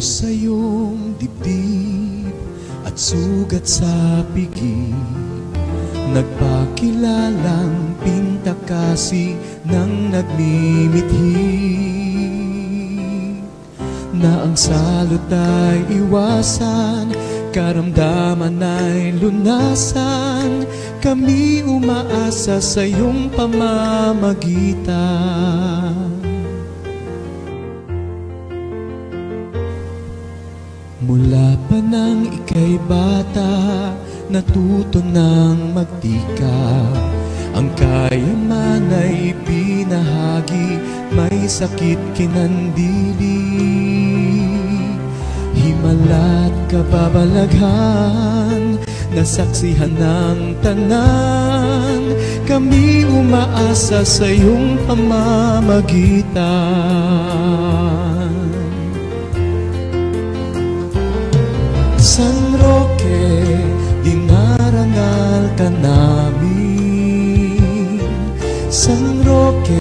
sa iyong dibdib at sugat sa pigi Nagpakilalang pintakasi ng nagmimithi Na ang salot ay iwasan Karamdaman ay lunasan. Kami umaasa sa iyong pamamagitan pa nang ika'y bata Natuto nang magtika. Ang kayaman ay pinahagi May sakit kinandili. Himalat kababalaghan Nasaksihan ng tanan. Kami umaasa sa iyong pamamagitan Roque, dinarangal ka namin. San Roque,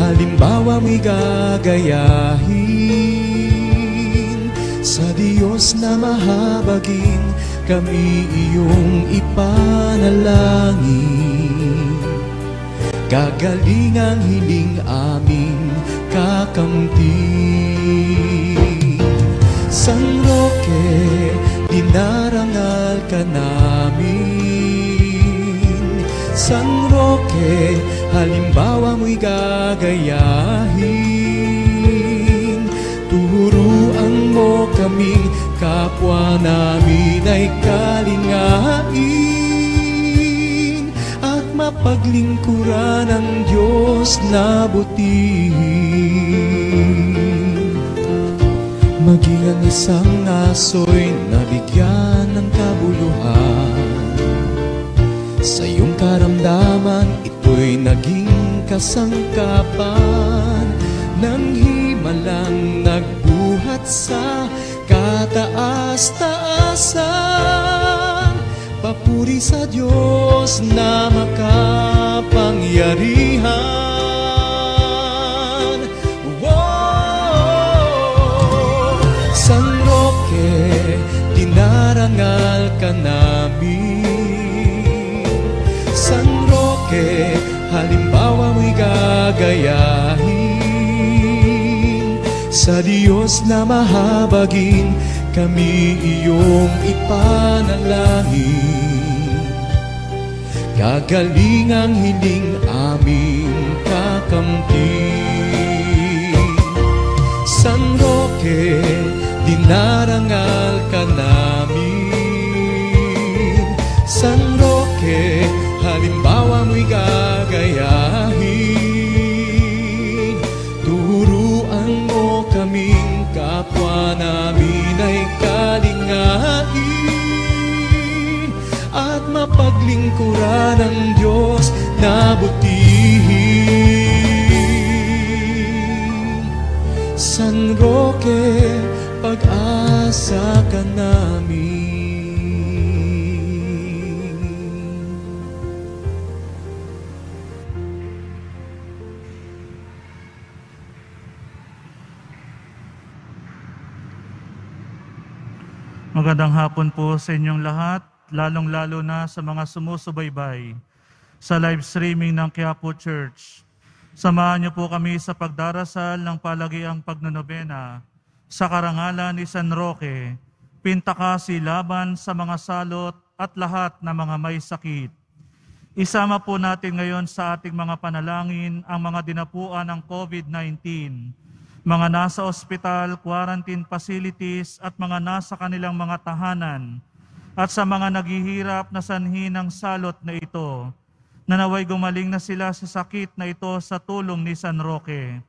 halimbawa mo'y gagayahin. Sa Diyos na mahabagin, kami iyong ipanalangin. Gagaling ang hiling aming kakamtin San Roque, dinarangal ka namin. San Roque, halimbawa mo'y gagayahin. Turuan mo kaming kapwa namin ay kalingain. At mapaglingkuran ang Diyos na butihin Ang isang aso'y nabigyan ng kabuluhan. Sa iyong karamdaman, ito'y naging kasangkapan. Ng himalang nagbuhat sa kataas-taasan Papuri sa Diyos na makapangyarihan dinarangal ka namin. San Roque, halimbawa mo'y gagayahin. Sa Diyos na mahabagin, kami iyong ipanalangin. Gagaling ang hiling aming kakamtin San Roque, dinarangal ka namin mapaglingkuran ang Diyos na butihin. San Roque, pag-asa ka namin. Magandang hapon po sa inyong lahat, lalong-lalo na sa mga sumusubaybay sa live streaming ng Quiapo Church. Samahan niyo po kami sa pagdarasal ng palagiang pagnonobena sa karangalan ni San Roque, pintakasi laban sa mga salot at lahat ng mga may sakit. Isama po natin ngayon sa ating mga panalangin ang mga dinapuan ng COVID-19 mga nasa ospital, quarantine facilities at mga nasa kanilang mga tahanan at sa mga naghihirap na sanhi ng salot na ito, na naway gumaling na sila sa sakit na ito sa tulong ni San Roque.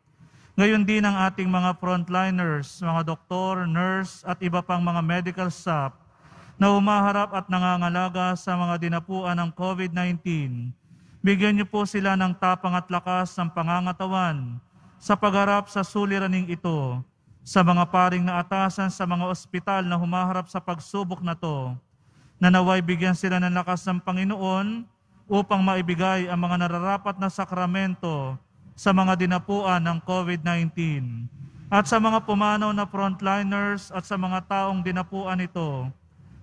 Ngayon din ang ating mga frontliners, mga doktor, nurse at iba pang mga medical staff na umaharap at nangangalaga sa mga dinapuan ng COVID-19. Bigyan niyo po sila ng tapang at lakas ng pangangatawan sa pagharap sa suliraning ito, sa mga paring na atasan sa mga ospital na humaharap sa pagsubok na to, na naway bigyan sila ng lakas ng Panginoon upang maibigay ang mga nararapat na sakramento sa mga dinapuan ng COVID-19. at sa mga pumanaw na frontliners at sa mga taong dinapuan ito,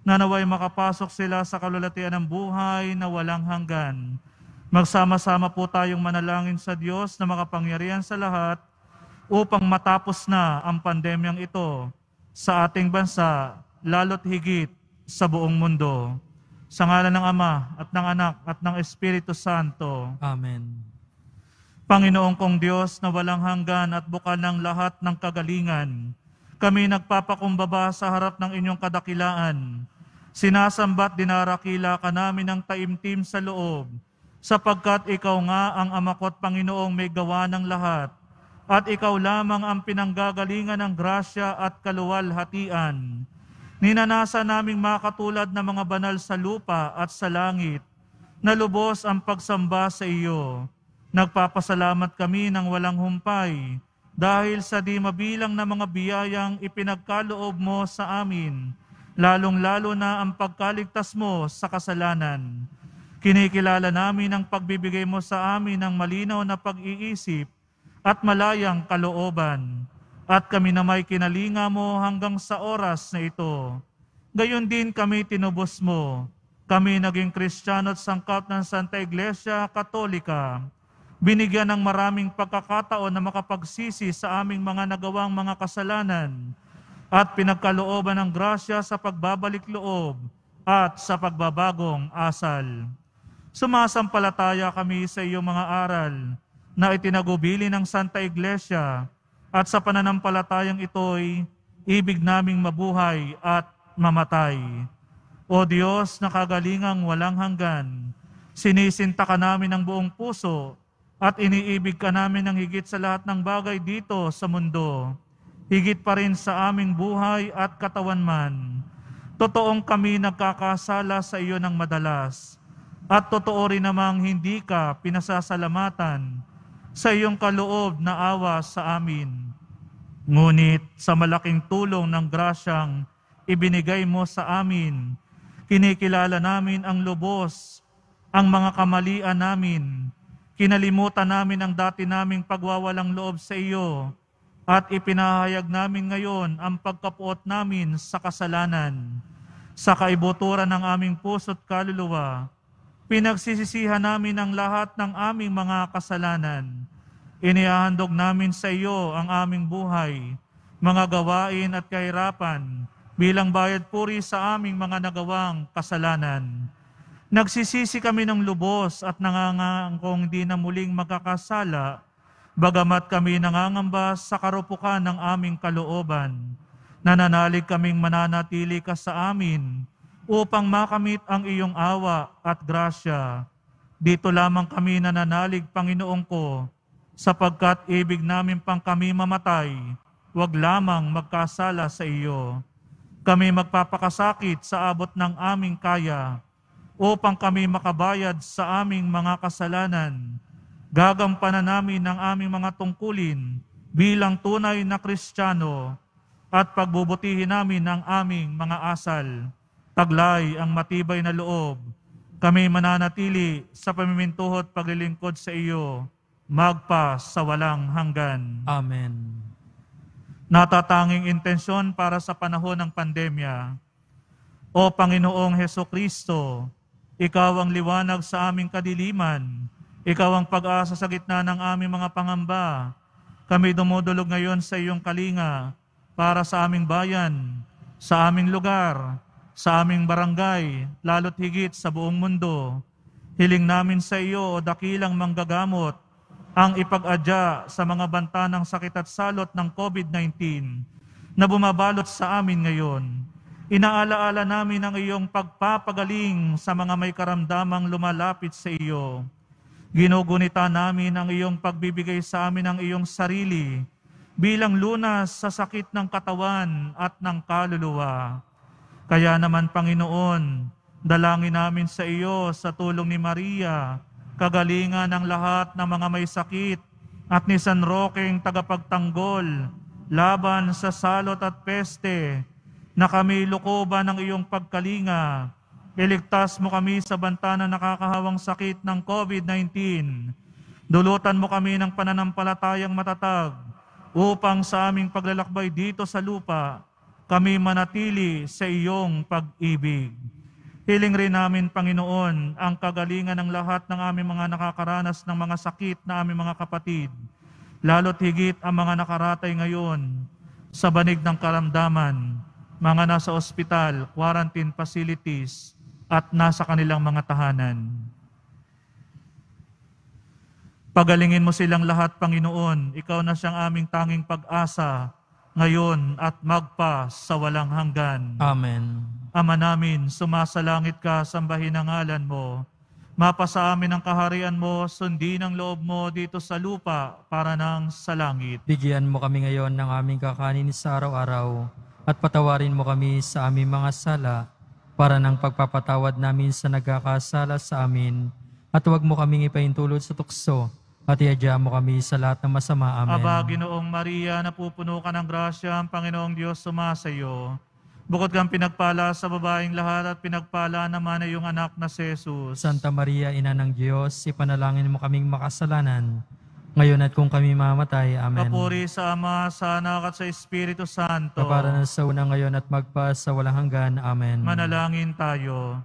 na naway makapasok sila sa kalulatian ng buhay na walang hanggan. Magsama-sama po tayong manalangin sa Diyos na makapangyarihan sa lahat upang matapos na ang pandemyang ito sa ating bansa, lalo't higit sa buong mundo. Sa ngalan ng Ama at ng Anak at ng Espiritu Santo. Amen. Panginoong kong Diyos na walang hanggan at bukal ng lahat ng kagalingan, kami nagpapakumbaba sa harap ng inyong kadakilaan. Sinasambat dinarakila ka namin ng taimtim sa loob, sapagkat ikaw nga ang amakot Panginoong may gawa ng lahat, at ikaw lamang ang pinanggagalingan ng grasya at kaluwalhatian. Ninanasa naming makatulad ng mga banal sa lupa at sa langit, na lubos ang pagsamba sa iyo Nagpapasalamat kami ng walang humpay dahil sa di mabilang na mga biyayang ipinagkaloob mo sa amin, lalong-lalo na ang pagkaligtas mo sa kasalanan. Kinikilala namin ang pagbibigay mo sa amin ng malinaw na pag-iisip at malayang kalooban. At kami na may kinalinga mo hanggang sa oras na ito. Gayon din kami tinubos mo. Kami naging Kristiyano at sangkap ng Santa Iglesia Katolika binigyan ng maraming pagkakataon na makapagsisi sa aming mga nagawang mga kasalanan at pinagkalooban ng grasya sa pagbabalik loob at sa pagbabagong asal. Sumasampalataya kami sa iyong mga aral na itinagubili ng Santa Iglesia at sa pananampalatayang ito'y ibig naming mabuhay at mamatay. O Diyos na kagalingang walang hanggan, sinisinta ka namin ng buong puso at iniibig ka namin ng higit sa lahat ng bagay dito sa mundo, higit pa rin sa aming buhay at katawan man. Totoong kami nagkakasala sa iyo ng madalas, at totoo rin namang hindi ka pinasasalamatan sa iyong kaloob na awa sa amin. Ngunit sa malaking tulong ng grasyang ibinigay mo sa amin, kinikilala namin ang lubos, ang mga kamalian namin, Kinalimutan namin ang dati naming pagwawalang loob sa iyo at ipinahayag namin ngayon ang pagkapuot namin sa kasalanan. Sa kaibuturan ng aming puso't kaluluwa, pinagsisisihan namin ang lahat ng aming mga kasalanan. Inihahandog namin sa iyo ang aming buhay, mga gawain at kahirapan bilang bayad puri sa aming mga nagawang kasalanan Nagsisisi kami ng lubos at nangangangkong di na muling magkakasala, bagamat kami nangangamba sa karupukan ng aming kalooban. Nananalig kaming mananatili ka sa amin upang makamit ang iyong awa at grasya. Dito lamang kami nananalig, Panginoong ko, sapagkat ibig namin pang kami mamatay, wag lamang magkasala sa iyo. Kami magpapakasakit sa abot ng aming kaya, upang kami makabayad sa aming mga kasalanan. Gagampanan namin ang aming mga tungkulin bilang tunay na Kristiyano at pagbubutihin namin ang aming mga asal. Taglay ang matibay na loob. Kami mananatili sa pamimintuhot paglilingkod sa iyo, magpa sa walang hanggan. Amen. Natatanging intensyon para sa panahon ng pandemya. O Panginoong Heso Kristo, ikaw ang liwanag sa aming kadiliman. Ikaw ang pag-asa sa gitna ng aming mga pangamba. Kami dumudulog ngayon sa iyong kalinga para sa aming bayan, sa aming lugar, sa aming barangay, lalo't higit sa buong mundo. Hiling namin sa iyo o dakilang manggagamot ang ipag-adya sa mga banta ng sakit at salot ng COVID-19 na bumabalot sa amin ngayon Inaalaala namin ang iyong pagpapagaling sa mga may karamdamang lumalapit sa iyo. Ginugunita namin ang iyong pagbibigay sa amin ng iyong sarili bilang lunas sa sakit ng katawan at ng kaluluwa. Kaya naman, Panginoon, dalangin namin sa iyo sa tulong ni Maria, kagalingan ng lahat ng mga may sakit at ni San Roqueng tagapagtanggol laban sa salot at peste, na kami lukoban ng iyong pagkalinga. Iligtas mo kami sa banta na nakakahawang sakit ng COVID-19. Dulutan mo kami ng pananampalatayang matatag upang sa aming paglalakbay dito sa lupa, kami manatili sa iyong pag-ibig. Hiling rin namin, Panginoon, ang kagalingan ng lahat ng aming mga nakakaranas ng mga sakit na aming mga kapatid, lalo't higit ang mga nakaratay ngayon sa banig ng karamdaman, mga nasa ospital, quarantine facilities, at nasa kanilang mga tahanan. Pagalingin mo silang lahat, Panginoon. Ikaw na siyang aming tanging pag-asa ngayon at magpa sa walang hanggan. Amen. Ama namin, sumasalangit ka, sambahin ang ngalan mo. Mapasa amin ang kaharian mo, sundin ang loob mo dito sa lupa para nang sa langit. Bigyan mo kami ngayon ng aming kakanin sa araw-araw at patawarin mo kami sa aming mga sala para ng pagpapatawad namin sa nagkakasala sa amin at huwag mo kaming ipaintulot sa tukso at iadya mo kami sa lahat ng masama. Amen. Aba, Ginoong Maria, napupuno ka ng grasya, ang Panginoong Diyos sumasayo. Bukod kang pinagpala sa babaeng lahat at pinagpala naman ay iyong anak na si Jesus. Santa Maria, Ina ng Diyos, ipanalangin mo kaming makasalanan, ngayon at kung kami mamatay. Amen. Papuri sa Ama, sa Anak at sa Espiritu Santo. Kapara na sa una ngayon at magpa sa walang hanggan. Amen. Manalangin tayo.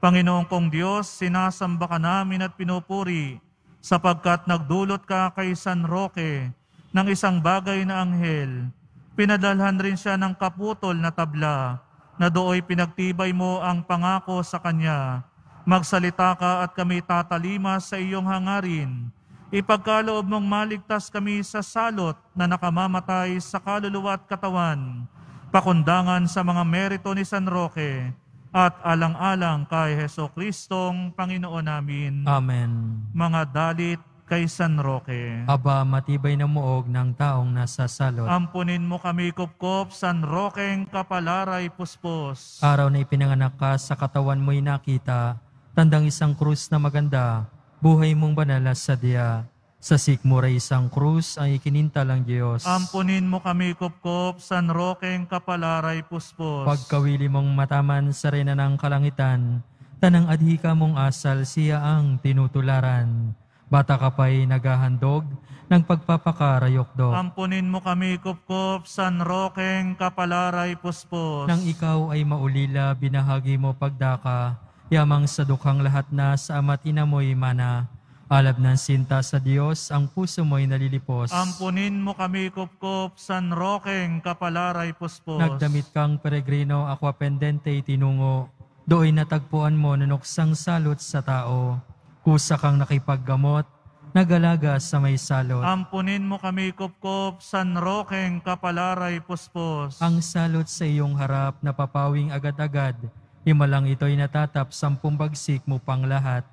Panginoong kong Diyos, sinasamba ka namin at pinupuri sapagkat nagdulot ka kay San Roque ng isang bagay na anghel. Pinadalhan rin siya ng kaputol na tabla na dooy pinagtibay mo ang pangako sa kanya. Magsalita ka at kami tatalima sa iyong hangarin. Ipagkaloob mong maligtas kami sa salot na nakamamatay sa kaluluwa at katawan. Pakundangan sa mga merito ni San Roque at alang-alang kay Heso Kristong Panginoon namin. Amen. Mga dalit kay San Roque. Aba, matibay na muog ng taong nasa salot. Ampunin mo kami, Kupkop, San Roqueng Kapalaray Puspos. Araw na ipinanganak ka, sa katawan mo'y nakita, tandang isang krus na maganda, buhay mong banala sa diya. Sa sikmura isang krus ang ikinintalang Diyos. Ampunin mo kami, Kupkop, San Roqueng Kapalaray Puspos. Pagkawili mong mataman sa rena ng kalangitan, tanang adhika mong asal siya ang tinutularan. Bata ka pa'y naghahandog ng pagpapakarayokdok. Ampunin mo kami, Kupkop, San Roqueng Kapalaray Puspos. Nang ikaw ay maulila, binahagi mo pagdaka, yamang sa dukhang lahat na sa ama't ina mo'y mana. Alab ng sinta sa Diyos, ang puso mo'y nalilipos. Ampunin mo kami, Kupkop, San Roqueng Kapalaray Puspos. Nagdamit kang peregrino, aqua pendente tinungo. Do'y natagpuan mo nunuksang salot sa tao. Kusa kang nakipaggamot, nagalaga sa may salot. Ampunin mo kami, Kupkop, San Roqueng Kapalaray Puspos. Ang salot sa iyong harap, napapawing agad-agad. Himalang ito'y natatap, sampung bagsik mo pang lahat.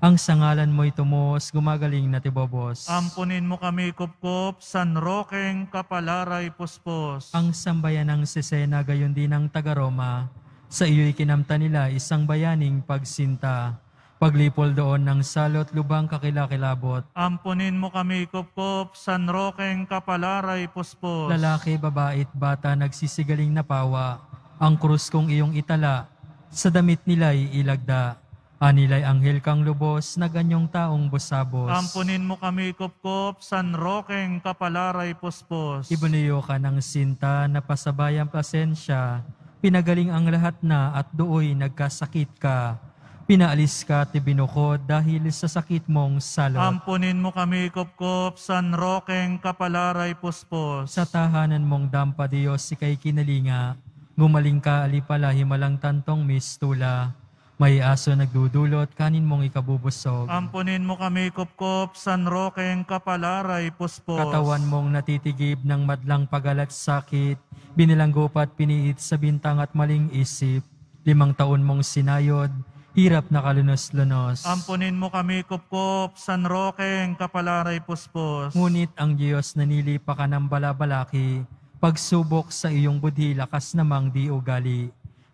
Ang sangalan mo'y tumos, gumagaling na tibobos. Ampunin mo kami, Kupkop, San Roqueng Kapalaray Puspos. Ang sambayan ng Sesena, gayon din ang taga-Roma. Sa iyo'y kinamta nila isang bayaning pagsinta. Paglipol doon ng salot, lubang kakilakilabot. Ampunin mo kami, Kupkop, San Roqueng Kapalaray Puspos. Lalaki, babait, bata, nagsisigaling na pawa. Ang krus kong iyong itala, sa damit nila'y ilagda. Anilay anghel kang lubos, na ganyong taong busabos. Ampunin mo kami, Kupkop, San Roqueng Kapalaray Puspos. Ibuniyo ka ng sinta na pasabayang pasensya, pinagaling ang lahat na at dooy nagkasakit ka. Pinaalis ka at ibinukod dahil sa sakit mong salot. Ampunin mo kami, Kupkop, San Roqueng Kapalaray Puspos. Sa tahanan mong dampa Diyos, ikay kinalinga. Gumaling ka alipala, himalang tantong mistula. May aso nagdudulot, kanin mong ikabubusog. Ampunin mo kami, Kupkop, San Roqueng Kapalaray Puspos. Katawan mong natitigib ng madlang pagalat sakit, binilanggo pa at piniit sa bintang at maling isip. Limang taon mong sinayod, hirap na kalunos-lunos. Ampunin mo kami, Kupkop, San Roqueng Kapalaray Puspos. Ngunit ang Diyos nanilipa ka ng balabalaki, pagsubok sa iyong budhi, lakas namang di ugali.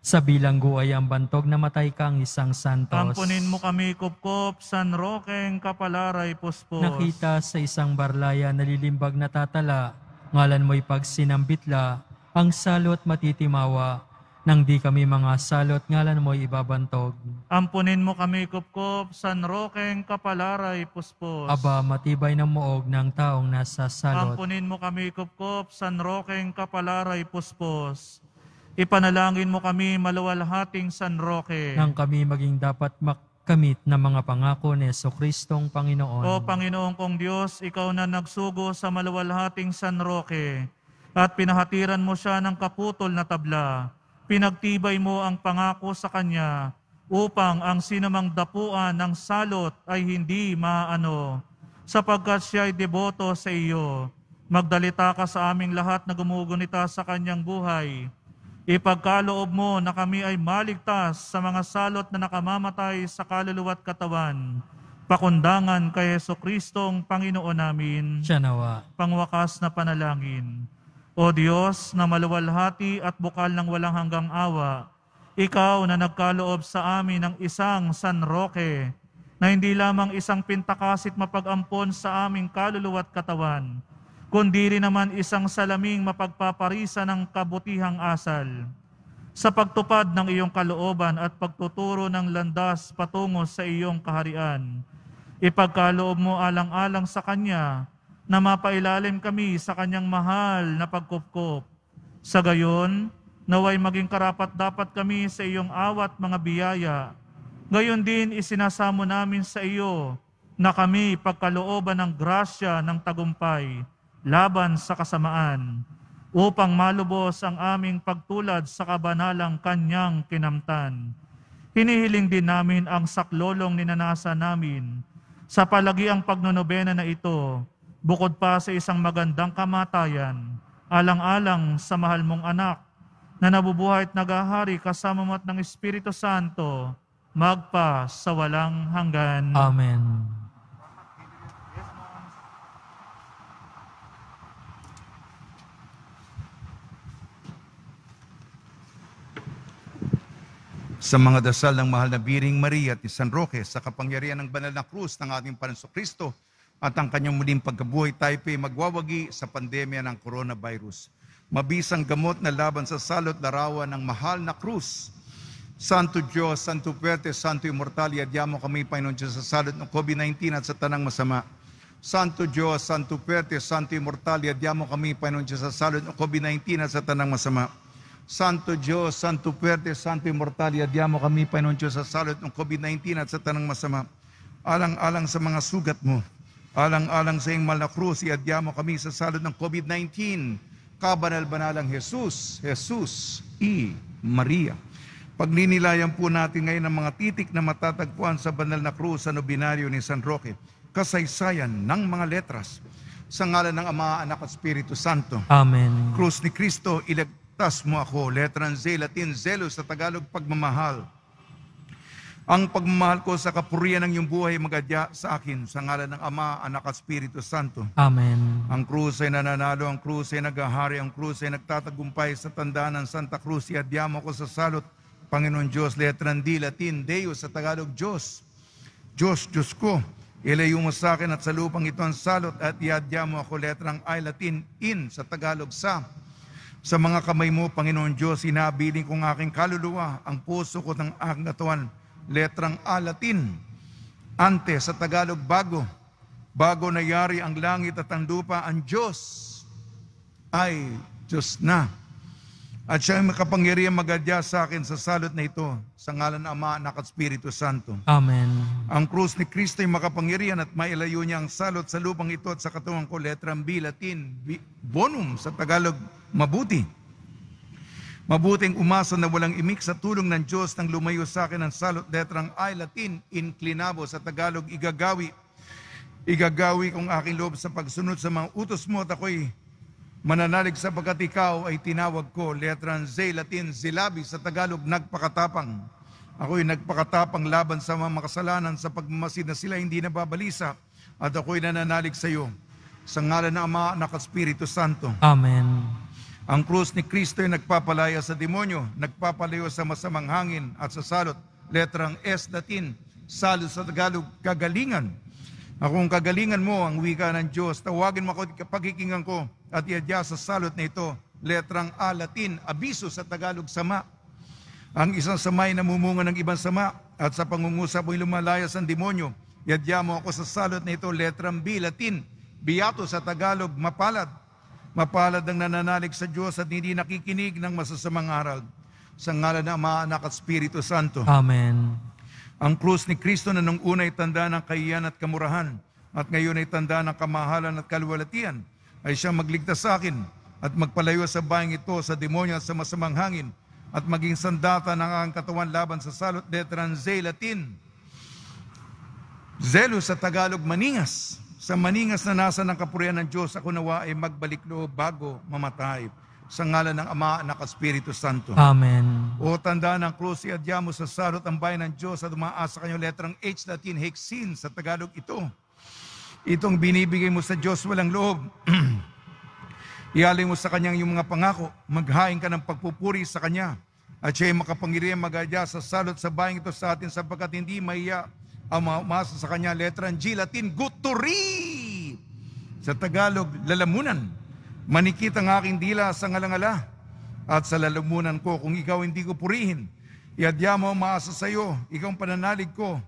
Sa bilanggo ay ang bantog na matay kang isang santos. Ampunin mo kami, Kupkop, San Roqueng Kapalaray Puspos. Nakita sa isang barlaya nalilimbag na tatala, ngalan mo'y pagsinambitla, ang salot matitimawa, nang di kami mga salot ngalan mo'y ibabantog. Ampunin mo kami, Kupkup, San Roqueng Kapalaray, Puspos. Aba, matibay na muog ng taong nasa salot. Ampunin mo kami, Kupkup, San Roqueng Kapalaray, Puspos. Ipanalangin mo kami, maluwalhating San Roque. Nang kami maging dapat makamit ng mga pangako ni Yeso Kristong Panginoon. O Panginoong kong Diyos, ikaw na nagsugo sa maluwalhating San Roque at pinahatiran mo siya ng kaputol na tabla. Pinagtibay mo ang pangako sa kanya upang ang sinamang dapuan ng salot ay hindi maano sapagkat siya ay deboto sa iyo. Magdalita ka sa aming lahat na gumugunita sa kanyang buhay. Ipagkaloob mo na kami ay maligtas sa mga salot na nakamamatay sa kaluluwa't katawan. Pakundangan kay Yeso Kristong Panginoon namin. Siya nawa. Pangwakas na panalangin. O Diyos na maluwalhati at bukal ng walang hanggang awa, Ikaw na nagkaloob sa amin ng isang San Roque, na hindi lamang isang pintakasit mapag-ampon sa aming kaluluwa't katawan, kundi rin naman isang salaming mapagpaparisa ng kabutihang asal. Sa pagtupad ng iyong kalooban at pagtuturo ng landas patungo sa iyong kaharian, ipagkaloob mo alang-alang sa Kanya na mapailalim kami sa Kanyang mahal na pagkupkop. Sa gayon, naway maging karapat dapat kami sa iyong awat mga biyaya. Gayon din isinasamo namin sa iyo na kami pagkalooban ng grasya ng tagumpay laban sa kasamaan upang malubos ang aming pagtulad sa kabanalang kanyang kinamtan. Hinihiling din namin ang saklolong ninanasa namin sa palagiang pagnonobena na ito, bukod pa sa isang magandang kamatayan, alang-alang sa mahal mong anak na nabubuhay at nagahari kasama mo at ng Espiritu Santo, magpa sa walang hanggan. Amen. Sa mga dasal ng mahal na Biring Maria at ni San Roque sa kapangyarihan ng banal na krus ng ating Panso Kristo at ang kanyang muling pagkabuhay tayo po'y magwawagi sa pandemya ng coronavirus. Mabisang gamot na laban sa salot larawan ng mahal na krus. Santo Diyos, Santo Puerte, Santo Immortal, yadyamo kami, Panginoon Diyos, sa salot ng COVID-19 at sa tanang masama. Santo Diyos, Santo Puerte, Santo Immortal, yadyamo kami, Panginoon Diyos, sa salot ng COVID-19 at sa tanang masama. Santo Diyos, Santo Puerte, Santo Immortal, yadyamo kami, Panginoon Diyos, sa salot ng COVID-19 at sa tanang masama. Alang-alang sa mga sugat mo, alang-alang sa iyong malak krus, yadyamo kami sa salot ng COVID-19. Kabanal-banalang Jesus, Jesus, I. Maria. Pagninilayan po natin ngayon ang mga titik na matatagpuan sa banal na krus sa nobinaryo ni San Roque. Kasaysayan ng mga letras. Sa ngalan ng Ama, Anak at Espiritu Santo. Amen. Krus ni Kristo, iligtas mo ako. Letrang Z, Latin, zelos sa Tagalog, pagmamahal. Ang pagmamahal ko sa kapurian ng iyong buhay magadya sa akin sa ngalan ng Ama, Anak at Espiritu Santo. Amen. Ang krus ay nananalo, ang krus ay naghahari, ang krus ay nagtatagumpay sa tandaan ng Santa Cruz. Iadyamo ko sa salot, Panginoon Diyos, letrang D, Latin, Deus, sa Tagalog, Diyos. Diyos, Diyos ko, ilayo mo sa akin at sa lupang ito ang salot at iadyamo ako letrang I, Latin, in, sa Tagalog, sa. Sa mga kamay mo, Panginoon Diyos, inabiling kong aking kaluluwa, ang puso ko ng aking katawan, letrang A, Latin, ante, sa Tagalog, bago. Bago nayari ang langit at ang lupa, ang Diyos ay Diyos na. At siya ay makapangyarihan magadya sa akin sa salot na ito, sa ngalan ng Ama, Anak at Espiritu Santo. Amen. Ang krus ni Kristo ay makapangyarihan at mailayo niya ang salot sa lupang ito at sa katawan ko, letrang B, Latin, B, bonum, sa Tagalog, mabuti. Mabuting umasa na walang imik sa tulong ng Diyos nang lumayo sa akin ang salot, letrang I, Latin, inclinabo, sa Tagalog, igagawi. Igagawi kong aking loob sa pagsunod sa mga utos mo at ako'y mananalig sapagkat ikaw ay tinawag ko, letrang Z, Latin, zilabi, sa Tagalog, nagpakatapang. Ako'y nagpakatapang laban sa mga makasalanan sa pagmamasid na sila hindi nababalisa at ako'y nananalig sa iyo. Sa ngalan ng Ama, Anak at Espiritu Santo. Amen. Ang krus ni Kristo ay nagpapalaya sa demonyo, nagpapalayo sa masamang hangin at sa salot. Letrang S Latin, salot sa Tagalog, kagalingan. Akong kagalingan mo ang wika ng Diyos, tawagin mo ako at pagkikingan ko at iadya sa salot na ito. Letrang A Latin, abiso sa Tagalog, sama. Ang isang samay namumunga ng ibang sama at sa pangungusap mo'y lumalayas ang demonyo. Yadya mo ako sa salot na ito, letrang B, Latin. Biyato sa Tagalog, mapalad. Mapalad ang nananalig sa Diyos at hindi nakikinig ng masasamang aral. Sa ngalan ng Ama, Anak at Espiritu Santo. Amen. Ang krus ni Kristo na nung una ay tanda ng kahiyan at kamurahan at ngayon ay tanda ng kamahalan at kaluwalhatian ay siya magligtas sa akin at magpalayo sa bayang ito sa demonyo at sa masamang hangin at maging sandata ng aking katawan laban sa salot letran Z Latin. Zelo sa Tagalog, maningas. Sa maningas na nasa ng kapurihan ng Diyos, ako nawa ay magbalik loob bago mamatay. Sa ngalan ng Ama, Anak at Espiritu Santo. Amen. O tanda ng krus, iadya mo sa sarot ang bayan ng Diyos at umaasa kanyang letrang H Latin, hexin sa Tagalog ito. Itong binibigay mo sa Diyos walang loob. Ialay mo sa kanyang yung mga pangako, maghain ka ng pagpupuri sa kanya. At siya'y makapangyarihan magadya sa salot sa bayang ito sa atin sapagkat hindi maiya ang mga umasa sa kanya letrang G Latin, guturi! Sa Tagalog, lalamunan. Manikit ang aking dila sa ngalangala at sa lalamunan ko kung ikaw hindi ko purihin. Iadya mo maasa sa iyo, ikaw ang pananalig ko.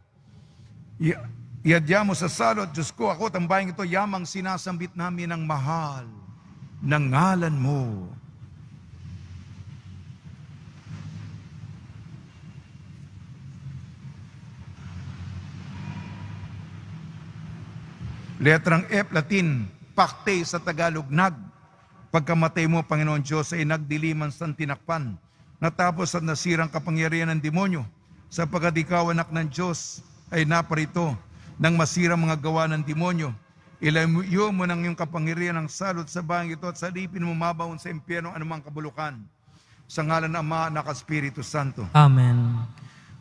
Iadya mo sa salot, Diyos ko, ako tambayang ito, yamang sinasambit namin ng mahal ng ngalan mo. Letrang F, Latin, pakte sa Tagalog, nag. Pagkamatay mo, Panginoon Diyos, ay nagdiliman sa tinakpan. Natapos at nasirang kapangyarihan ng demonyo, sapagkat ikaw, anak ng Diyos, ay naparito nang masirang mga gawa ng demonyo. Ilayo mo ng iyong kapangyarihan ng salot sa bahang ito at salipin mo mabaon sa impyerno anumang kabulukan. Sa ngalan ng Ama, Espiritu Santo. Amen.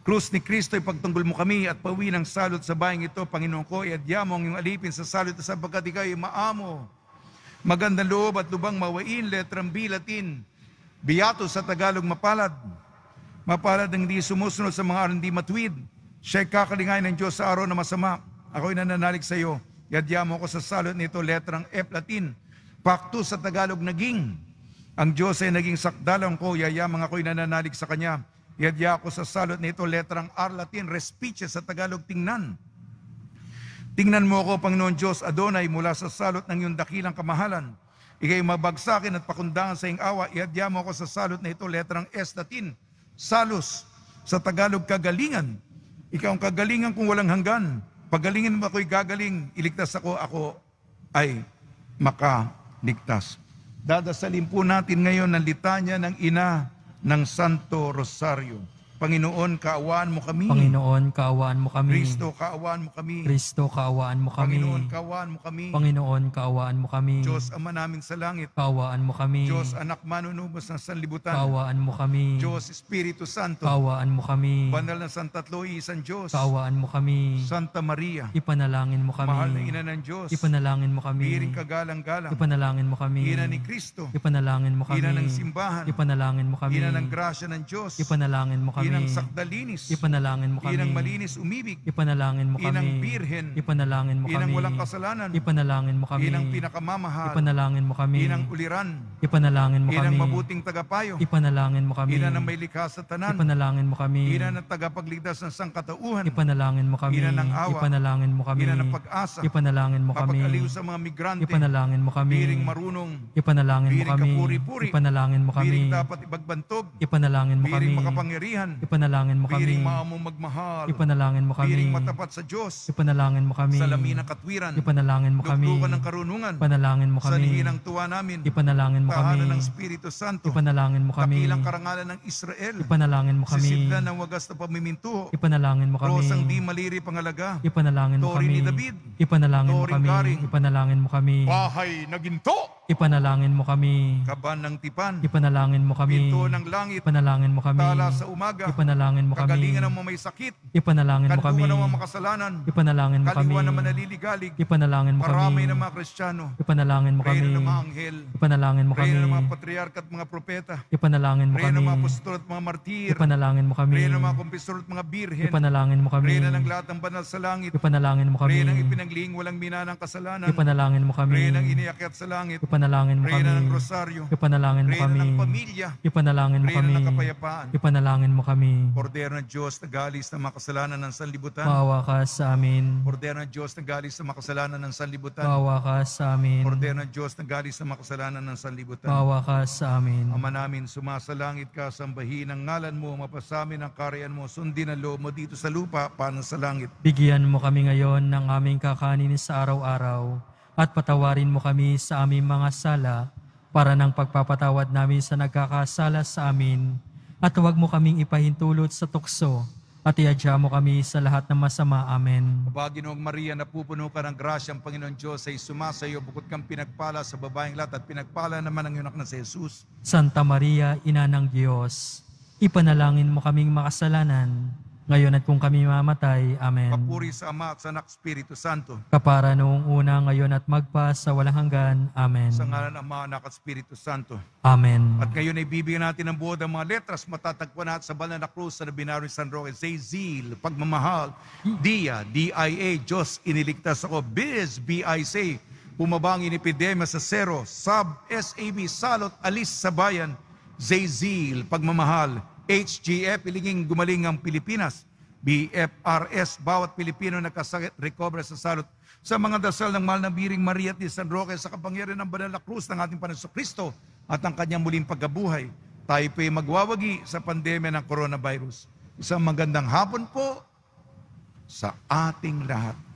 Krus ni Kristo, ipagtanggol mo kami at pawi ng salot sa bayang ito, Panginoon ko, iadya mo ang iyong alipin sa salot sa sapagkat ikaw ay maamo. Magandang loob at lubang mawain, letrang B, Latin. Biyato sa Tagalog, mapalad. Mapalad ang hindi sumusunod sa mga hindi matwid. Siya'y kakalingay ng Diyos sa araw na masama. Ako'y nananalig sa iyo. Iadya mo ko sa salot nito, letrang F, Latin. Pakto sa Tagalog, naging. Ang Diyos ay naging sakdalang ko, yayamang ako'y nananalig sa Kanya. Iadya ko sa salot nito, letrang R Latin, respice sa Tagalog, tingnan. Tingnan mo ako, Panginoon Diyos, Adonai, mula sa salot ng iyong dakilang kamahalan. Ikay mabagsakin at pakundangan sa iyong awa. Iadya mo ako sa salot na ito, letrang S Latin, salos. Sa Tagalog, kagalingan. Ikaw ang kagalingan kung walang hanggan. Pagalingan mo ako'y gagaling, iligtas ako, ako ay makaligtas. Dadasalin po natin ngayon ng litanya ng ina ng Santo Rosario. Panginoon, kaawaan mo kami. Panginoon, kaawaan mo kami. Kristo, kaawaan mo kami. Kristo, kaawaan mo kami. Panginoon, kaawaan mo kami. Panginoon, kaawaan mo kami. Diyos, Ama namin sa langit. Kaawaan mo kami. Diyos, Anak manunubos ng sanlibutan. Kaawaan mo kami. Diyos, Espiritu Santo. Kaawaan mo kami. Banal na Santatlo, isang Diyos. Kaawaan mo kami. Santa Maria. Ipanalangin mo kami. Mahal na ina ng Diyos. Ipanalangin mo kami. Biring kagalang-galang. Ipanalangin mo kami. Ina ni Kristo. Ipanalangin mo kami. Ina ng simbahan. Ipanalangin mo kami. Ina ng grasya ng Diyos. Ipanalangin mo kami. Inang sakdalinis. Ipanalangin mo kami. Inang malinis umibig. Ipanalangin mo kami. Inang birhen. Ipanalangin mo kami. Inang walang kasalanan. Ipanalangin mo kami. Inang pinakamamahal. Ipanalangin mo kami. Inang uliran. Ipanalangin mo Inang kami. mabuting tagapayo. Ipanalangin mo kami. Ina ng may likha sa tanan. Ipanalangin mo kami. Ina ng tagapagligtas ng sangkatauhan. Ipanalangin mo kami. Ina ng awa. Ipanalangin mo kami. Ina ng pag-asa. Ipanalangin mo kami. Kapag-aliw sa mga migrante. Ipanalangin mo kami. Biring marunong. Ipanalangin mo kami. kapuri-puri. Ipanalangin mo kami. Biring dapat ibagbantog. Ipanalangin mo kami. Biring makapangyarihan. Ipanalangin mo kami. Biring maamong magmahal. Ipanalangin mo kami. Biring matapat sa Diyos. Ipanalangin mo kami. Salamin ng katwiran. Ipanalangin mo kami. Luglugan ng karunungan. Ipanalangin mo kami. lihinang tuwa namin. Ipanalangin mo kami. Tahanan ng Espiritu Santo. Ipanalangin mo kami. Kakilang karangalan ng Israel. Ipanalangin mo kami. Sisidlan ng wagas na pamimintuho. Ipanalangin mo kami. Rosang di maliri pangalaga. Ipanalangin mo Tori kami. ni David. Ipanalangin mo kami. Ipanalangin mo kami. Bahay na ginto. Ipanalangin mo kami. Kaban ng tipan. Ipanalangin mo kami. Pinto ng langit. Ipanalangin mo kami. Tala sa umaga. Ipanalangin mo kami. kagalingan ng mga may sakit, Ipanalangin mo kami. kanluan ng mga makasalanan, Ipanalangin mo kami. kaliwan ng mga naliligalig, Ipanalangin mo kami. karamay ng mga Kristiyano, Ipanalangin mo kami. reyna ng mga anghel, Ipanalangin mo kami. reyna ng mga patriarka at mga propeta, Ipanalangin mo reyna kami. ng mga apostol at mga martir, Ipanalangin mo kami. reyna ng mga kumpisor at mga birhen, Ipanalangin mo kami. reyna ng lahat ng banal sa langit, Ipanalangin mo kami. reyna ng ipinaglihing walang minanang kasalanan, Ipanalangin mo kami. reyna ng iniakyat sa langit, Ipanalangin mo kami. reyna ng rosaryo, Ipanalangin mo reyna kami. ng pamilya, Ipanalangin mo reyna kami. ng kapayapaan, Ipanalangin mo kami. Kordero ng Diyos na galis ng makasalanan ng sanlibutan, Maawa ka sa amin. Kordero ng Diyos na galis sa makasalanan ng sanlibutan, Maawa ka sa amin. Kordero ng Diyos na galis sa makasalanan ng sanlibutan. Maawa ka sa amin. Ama namin, sumasalangit ka, sambahin ang ngalan mo, mapasamin ang kariyan mo, sundin ang loob mo dito sa lupa, paano sa langit. Bigyan mo kami ngayon ng aming kakanin sa araw-araw at patawarin mo kami sa aming mga sala para ng pagpapatawad namin sa nagkakasala sa amin at huwag mo kaming ipahintulot sa tukso at iadya mo kami sa lahat ng masama. Amen. Kabaginoong Maria, napupuno ka ng grasya ang Panginoon Diyos ay sumasayo, bukod kang pinagpala sa babaeng lahat at pinagpala naman ang anak na si Jesus. Santa Maria, Ina ng Diyos, ipanalangin mo kaming makasalanan, ngayon at kung kami mamatay. Amen. Papuri sa Ama at sa Anak Espiritu Santo. Kapara noong una, ngayon at magpa sa walang hanggan. Amen. Sa ngalan ng Ama, Anak at Espiritu Santo. Amen. At ngayon ay bibigyan natin ng buod ang mga letras matatagpuan natin sa banal na krus sa Nabinaro ni San Roque. Say zeal, pagmamahal, dia, D-I-A, Diyos, iniligtas ako. Biz, B-I-C, bumabang epidemya sa zero. Sub, S-A-B, salot, alis sa bayan. Zay zeal, pagmamahal. HGF, ilinging gumaling ang Pilipinas. BFRS, bawat Pilipino nagkasakit, recover sa salot. Sa mga dasal ng mahal na biring Maria at ni San Roque sa kapangyarihan ng banal na krus ng ating Panginoon Kristo at ang kanyang muling pagkabuhay, tayo po'y magwawagi sa pandemya ng coronavirus. Isang magandang hapon po sa ating lahat.